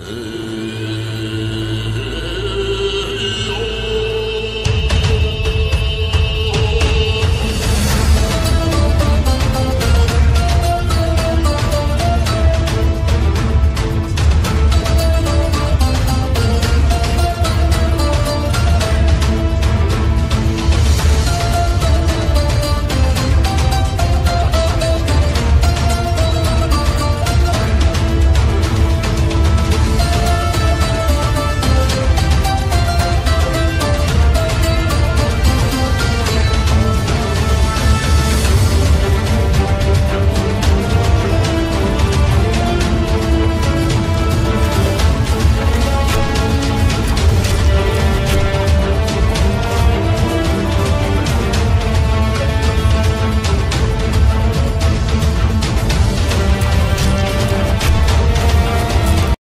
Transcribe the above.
Uh,